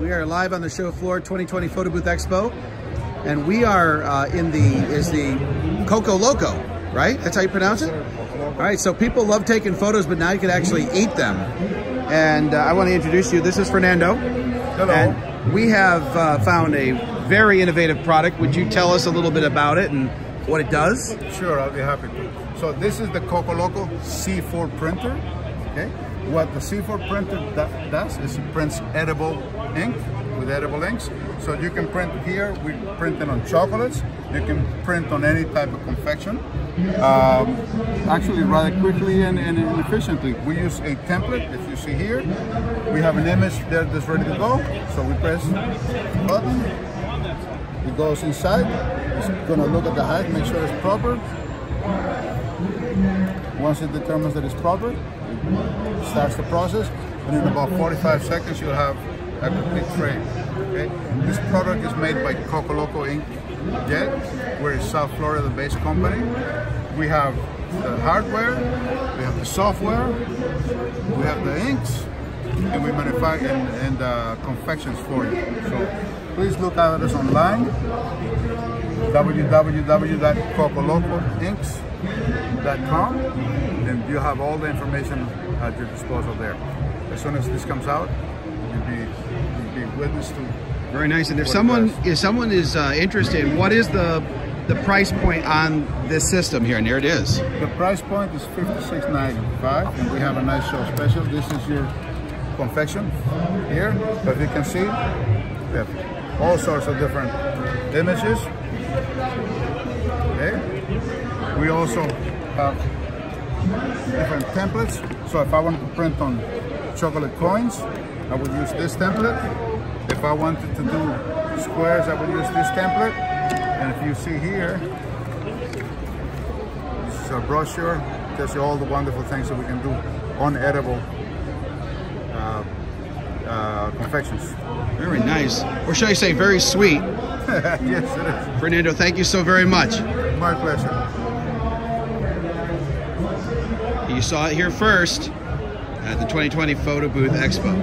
We are live on the show floor, 2020 Photo Booth Expo, and we are uh, in the is the Coco Loco, right? That's how you pronounce it. All right. So people love taking photos, but now you can actually eat them. And uh, I want to introduce you. This is Fernando. Hello. And we have uh, found a very innovative product. Would you tell us a little bit about it and what it does? Sure, I'll be happy to. So this is the Coco Loco C4 printer. Okay. What the C4 printer does is it prints edible ink with edible inks. So you can print here, we print it on chocolates. You can print on any type of confection. Um, actually rather quickly and, and, efficiently. We use a template, if you see here. We have an image there that's ready to go. So we press button, it goes inside. It's gonna look at the height, make sure it's proper. Once it determines that it's proper, it starts the process, and in about 45 seconds you'll have a complete frame. Okay? This product is made by Coco Loco Inc. Jet. We're a South Florida-based company. We have the hardware, we have the software, we have the inks, and we manufacture and, and uh, confections for you. So please look at us online www.cocolocoinks.com and you have all the information at your disposal there. As soon as this comes out, you'll be, you'll be witness to very nice. And if someone if someone is uh, interested, what is the the price point on this system here? And there it is. The price point is fifty six ninety five, and we have a nice show special. This is your confection here, but you can see we have all sorts of different images. Okay. We also have different templates. So if I want to print on chocolate coins, I would use this template. If I wanted to do squares, I would use this template. And if you see here, this is our brochure. Tells you all the wonderful things that we can do on edible uh, uh, confections. Very nice. Or should I say very sweet? yes, it is. Fernando, thank you so very much. My pleasure. You saw it here first at the 2020 Photo Booth Expo.